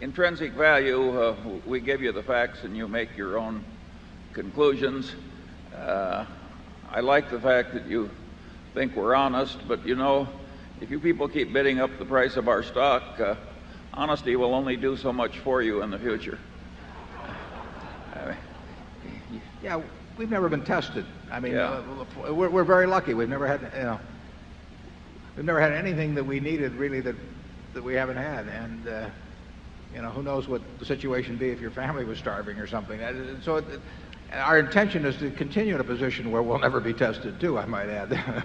intrinsic value, uh, we give you the facts and you make your own conclusions. Uh, I like the fact that you think we're honest, but you know, if you people keep bidding up the price of our stock, uh, honesty will only do so much for you in the future. Yeah, we've never been tested. I mean, we're very lucky. We've never had, you know, we've never had anything that we needed really that we haven't had. And, you know, who knows what the situation would be if your family was starving or something. And So our intention is to continue in a position where we'll never be tested too, I might add.